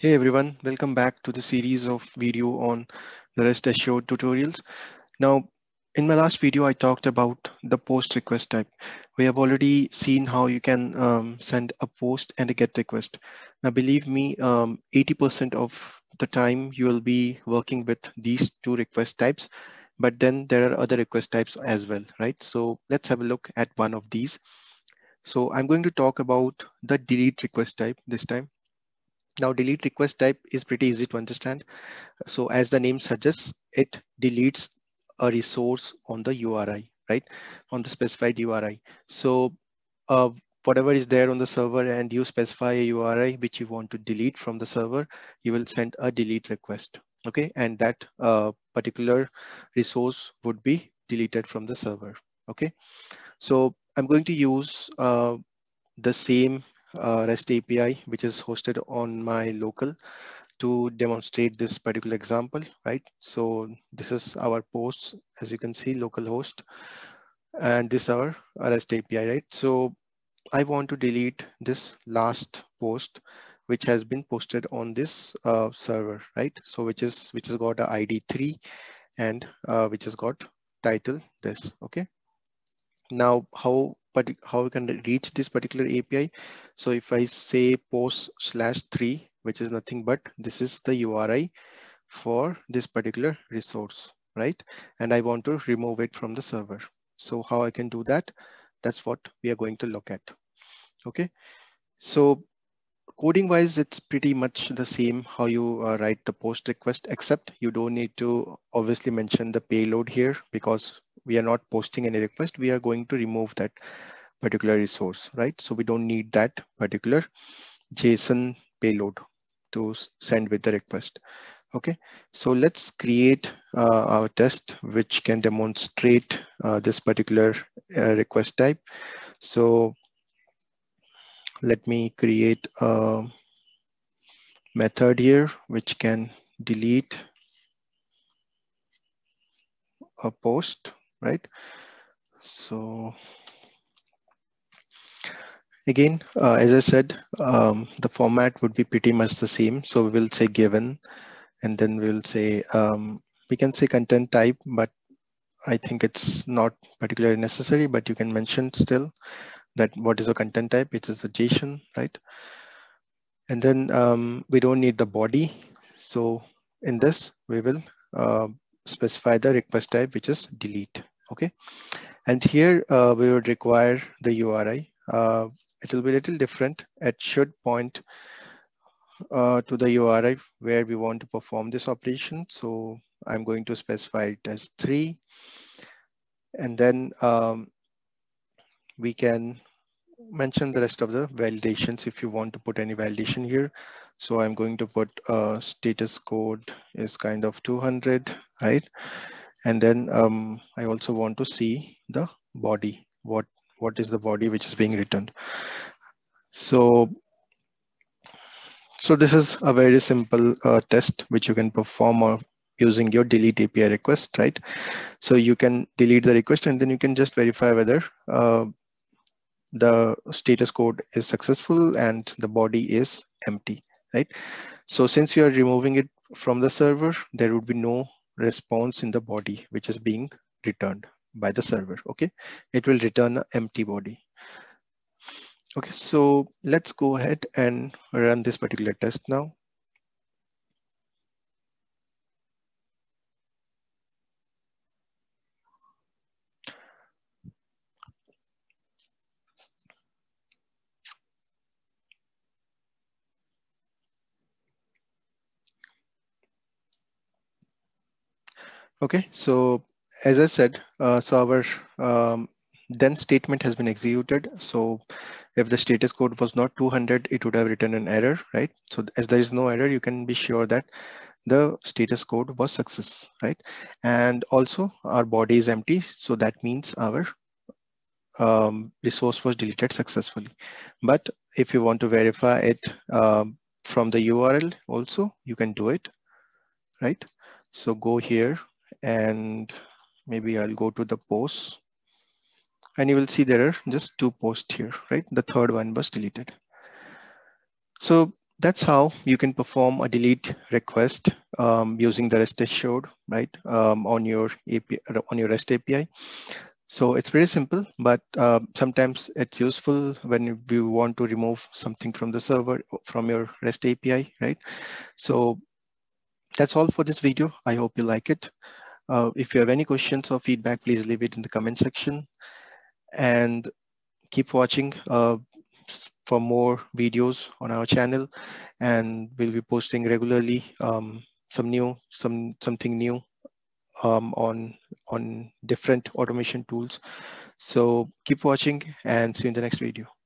Hey everyone, welcome back to the series of video on the REST assured tutorials. Now, in my last video, I talked about the post request type. We have already seen how you can um, send a post and a GET request. Now, believe me, 80% um, of the time you will be working with these two request types, but then there are other request types as well, right? So let's have a look at one of these. So I'm going to talk about the delete request type this time. Now delete request type is pretty easy to understand. So as the name suggests, it deletes a resource on the URI, right? On the specified URI. So uh, whatever is there on the server and you specify a URI which you want to delete from the server, you will send a delete request. Okay, and that uh, particular resource would be deleted from the server. Okay, so I'm going to use uh, the same uh, REST API, which is hosted on my local to demonstrate this particular example, right? So this is our posts, as you can see, local host, and this our REST API, right? So I want to delete this last post, which has been posted on this uh, server, right? So which is which has got a ID three, and uh, which has got title this, okay? Now, how but how we can reach this particular API. So if I say post slash three, which is nothing but this is the URI for this particular resource, right? And I want to remove it from the server. So how I can do that? That's what we are going to look at. Okay. So coding wise, it's pretty much the same how you uh, write the post request, except you don't need to obviously mention the payload here because we are not posting any request. We are going to remove that particular resource, right? So we don't need that particular JSON payload to send with the request. Okay, so let's create uh, our test which can demonstrate uh, this particular uh, request type. So let me create a method here which can delete a post, right? So again, uh, as I said, um, the format would be pretty much the same. So we will say given, and then we'll say, um, we can say content type, but I think it's not particularly necessary, but you can mention still that what is a content type, it is a JSON, right? And then um, we don't need the body. So in this, we will uh, specify the request type, which is delete, okay? And here uh, we would require the URI. Uh, it will be a little different. It should point uh, to the URI where we want to perform this operation. So I'm going to specify it as three. And then um, we can mention the rest of the validations if you want to put any validation here. So I'm going to put uh, status code is kind of 200, right? And then um, I also want to see the body, what, what is the body which is being returned. So, so this is a very simple uh, test which you can perform or using your delete API request, right? So you can delete the request and then you can just verify whether uh, the status code is successful and the body is empty, right? So since you are removing it from the server, there would be no response in the body, which is being returned by the server, okay? It will return an empty body. Okay, so let's go ahead and run this particular test now. Okay, so as I said, uh, so our um, then statement has been executed. So if the status code was not 200, it would have written an error, right? So as there is no error, you can be sure that the status code was success, right? And also our body is empty. So that means our um, resource was deleted successfully. But if you want to verify it um, from the URL also, you can do it, right? So go here and maybe I'll go to the post and you will see there are just two posts here, right? The third one was deleted. So that's how you can perform a delete request um, using the REST assured, right, um, on your API, on your REST API. So it's very simple, but uh, sometimes it's useful when you want to remove something from the server from your REST API, right? So that's all for this video. I hope you like it. Uh, if you have any questions or feedback, please leave it in the comment section. And keep watching. Uh, for more videos on our channel. And we'll be posting regularly um, some new some something new um, on on different automation tools. So keep watching and see you in the next video